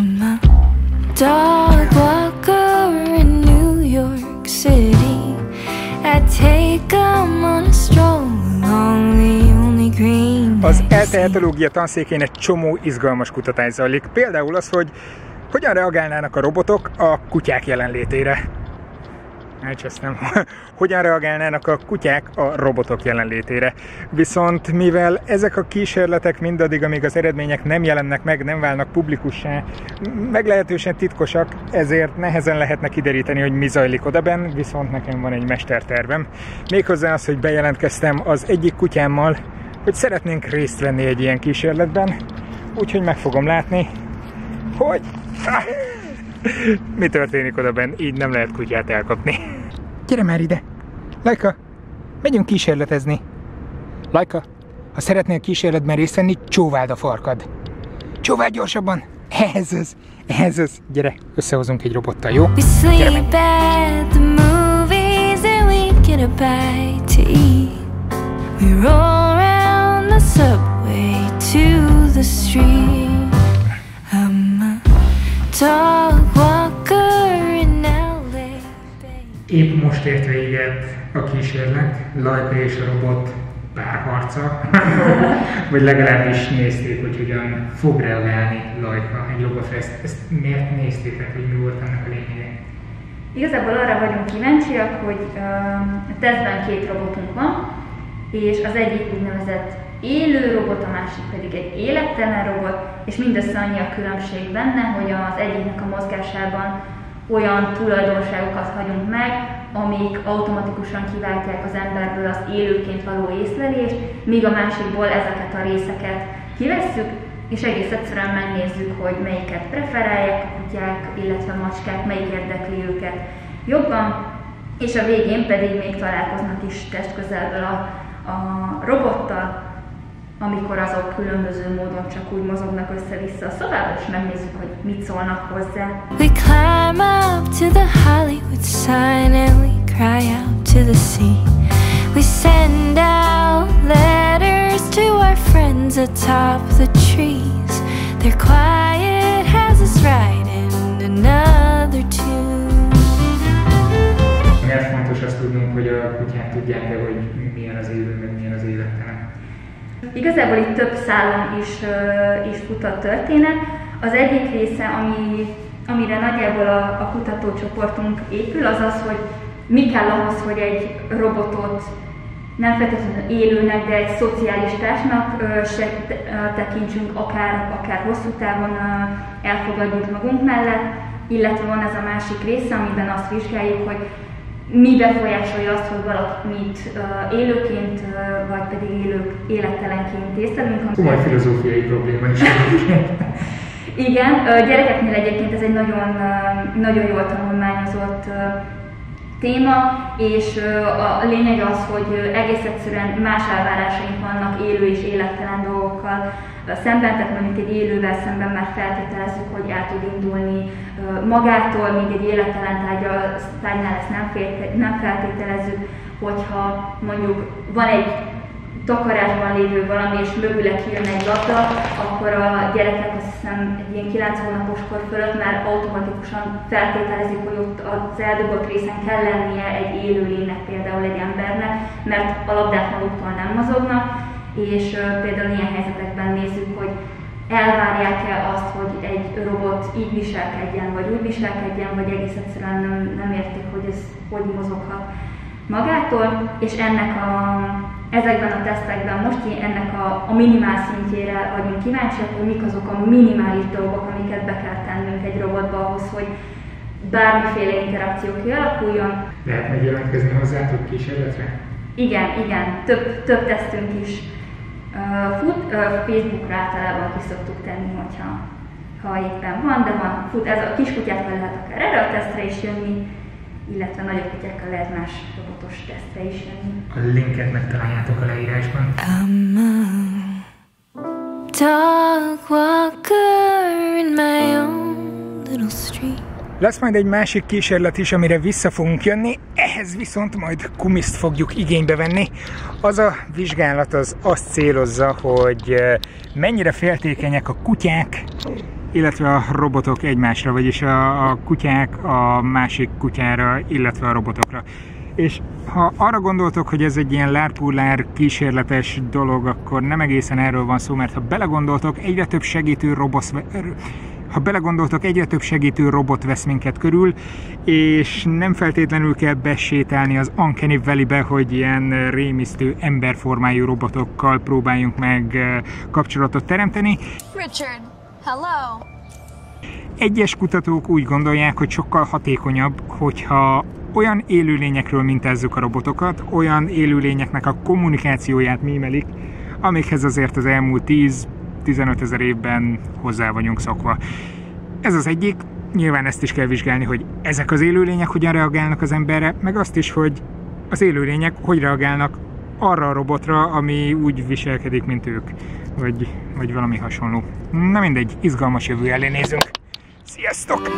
in the dog Az eltehetológia tanszékén egy csomó izgalmas kutatás zajlik. Például az, hogy hogyan reagálnának a robotok a kutyák jelenlétére. Elcsesztem. Hogyan reagálnának a kutyák a robotok jelenlétére. Viszont mivel ezek a kísérletek mindaddig, amíg az eredmények nem jelennek meg, nem válnak publikussá, meglehetősen titkosak, ezért nehezen lehetne kideríteni, hogy mi zajlik odaben, viszont nekem van egy mestertervem. Méghozzá az, hogy bejelentkeztem az egyik kutyámmal, hogy szeretnénk részt venni egy ilyen kísérletben, úgyhogy meg fogom látni, hogy... Mi történik odaben? Így nem lehet kutyát elkapni. Gyere már ide! Lajka, megyünk kísérletezni. Lajka, ha szeretnél kísérletben részt venni, csóváld a farkad. Csóváld gyorsabban! Ez az, ez az. Gyere, összehozunk egy robottal, jó? We roll around the subway to the street. Most ért véget a kísérlet, Lajka és a robot párharca, vagy legalábbis nézték, hogy hogyan fog reagálni Lajka egy robotra. Ezt, ezt miért néztétek, hogy mi volt annak a lényege? Igazából arra vagyunk kíváncsiak, hogy uh, a tesztben két robotunk van, és az egyik úgynevezett élő robot, a másik pedig egy élettelen robot, és mindössze annyi a különbség benne, hogy az egyiknek a mozgásában olyan tulajdonságokat hagyunk meg, amik automatikusan kiváltják az emberből az élőként való észlelést, míg a másikból ezeket a részeket kivesszük, és egész egyszerűen megnézzük, hogy melyiket preferálják a kutyák, illetve a macskák, melyik érdekli őket jobban, és a végén pedig még találkoznak is testközelből a, a robottal, amikor azok különböző módon csak úgy mozognak össze-vissza a szobába, és megnézzük, hogy mit szólnak hozzá. We climb up to the Hollywood sign and we cry out to the sea. We send out letters to our friends atop the trees. Their quiet has us writing another tune. Miért fontos azt tudnunk, hogy a kutyák tudják-e, hogy milyen az élő, meg milyen az élettelen? Igazából itt több szálon is, is fut a történet. Az egyik része, ami, amire nagyjából a, a kutatócsoportunk épül, az az, hogy mi kell ahhoz, hogy egy robotot nem feltétlenül élőnek, de egy szociális társnak se tekintsünk, akár, akár hosszú távon elfogadjuk magunk mellett, illetve van ez a másik része, amiben azt vizsgáljuk, hogy mi befolyásolja azt, hogy valamit uh, élőként, vagy pedig élők élettelenként észlelünk. Komoly filozófiai probléma is Igen, gyerekeknél egyébként ez egy nagyon, nagyon jól tanulmányozott téma, és a lényeg az, hogy egész egyszerűen más elvárásaink vannak élő és élettelen dolgokkal szemben, tehát mondjuk egy élővel szemben már feltételezzük, hogy el tud indulni magától, míg egy élettelen tárgynál ezt nem, nem feltételezzük, hogyha mondjuk van egy takarásban lévő valami, és mögüle kijön egy labda, akkor a gyerekek azt hiszem egy ilyen 9 hónapos kor fölött már automatikusan feltételezik, hogy ott az eldugott részen kell lennie egy élő lénynek, például egy embernek, mert a labdák maguktól nem mozognak, és például ilyen helyzetekben nézzük, hogy elvárják-e azt, hogy egy robot így viselkedjen, vagy úgy viselkedjen, vagy egész egyszerűen nem, nem értik, hogy ez hogy mozoghat magától, és ennek a, ezekben a tesztekben. Most ennek a, a minimál szintjére vagyunk kíváncsiak, hogy mik azok a minimális dolgok, amiket be kell tennünk egy robotba ahhoz, hogy bármiféle interakció kialakuljon. Lehet megjelentkezni hozzátok kísérletre? Igen, igen, több, több tesztünk is. Uh, fut, uh, Facebookra általában ki szoktuk tenni, hogyha ha éppen van, de van, fut, ez a kiskutyákkal lehet akár erre a tesztre is jönni, illetve nagyobb kutyákkal lehet más robotos tesztre is jönni. A linket megtaláljátok a leírásban. I'm a dog walker in my own little street. Lesz majd egy másik kísérlet is, amire vissza fogunk jönni, ehhez viszont majd kumiszt fogjuk igénybe venni. Az a vizsgálat az azt célozza, hogy mennyire féltékenyek a kutyák, illetve a robotok egymásra, vagyis a, a kutyák a másik kutyára, illetve a robotokra. És ha arra gondoltok, hogy ez egy ilyen lárpullár kísérletes dolog, akkor nem egészen erről van szó, mert ha belegondoltok, egyre több segítő robot, ha belegondoltok, egyre több segítő robot vesz minket körül, és nem feltétlenül kell besétálni az Uncanny Valley-be, hogy ilyen rémisztő emberformájú robotokkal próbáljunk meg eh, kapcsolatot teremteni. Richard, hello. Egyes kutatók úgy gondolják, hogy sokkal hatékonyabb, hogyha olyan élőlényekről mintázzuk a robotokat, olyan élőlényeknek a kommunikációját mímelik, amikhez azért az elmúlt 10-15 ezer évben hozzá vagyunk szokva. Ez az egyik, nyilván ezt is kell vizsgálni, hogy ezek az élőlények hogyan reagálnak az emberre, meg azt is, hogy az élőlények hogy reagálnak arra a robotra, ami úgy viselkedik, mint ők, vagy, vagy valami hasonló. Na mindegy, izgalmas jövő elé nézünk. Sziasztok!